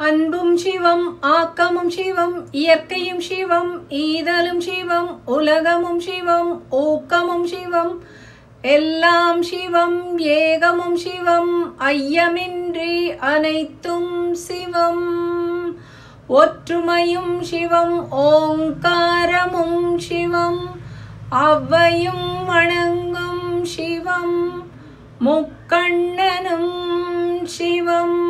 அன்பும் சிவம் ஆக்கமும் சிவம் இயற்கையும் சிவம் ஈதலும் சிவம் உலகமும் சிவம் ஊக்கமும் சிவம் எல்லாம் சிவம் ஏகமும் சிவம் ஐயமின்றி அனைத்தும் சிவம். ஒற்றுமையும் சிவம் ஓங்காரமும் சிவம் அவ்வையும் வணங்கும் சிவம் முக்கண்ணனும் சிவம்.